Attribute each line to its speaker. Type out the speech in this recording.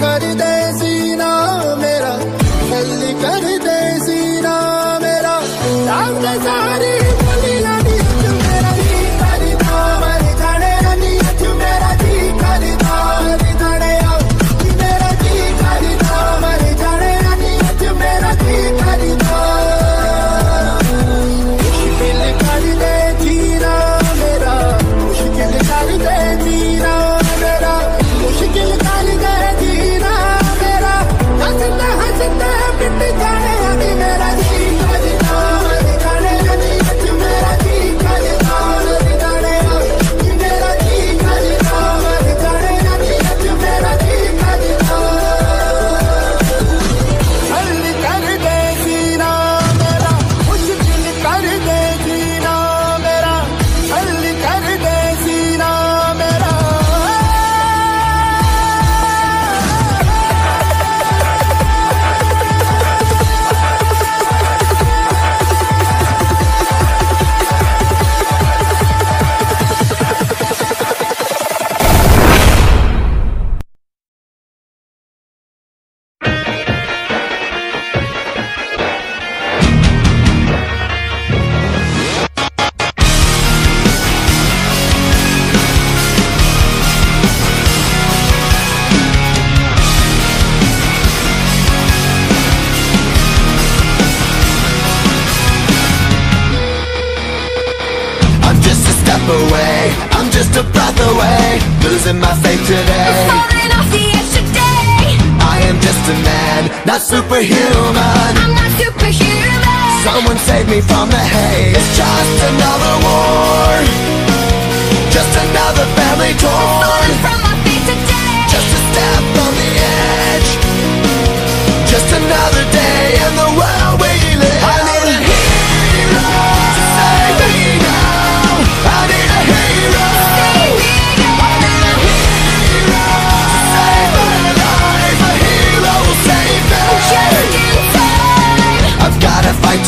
Speaker 1: कर दे सीना मेरा जल्दी कर दे सीना मेरा। सामने सारी I'm just a breath away Losing my faith today.
Speaker 2: Falling off the edge today
Speaker 1: I am just a man, not superhuman.
Speaker 2: I'm not superhuman.
Speaker 1: Someone save me from the haze It's just another war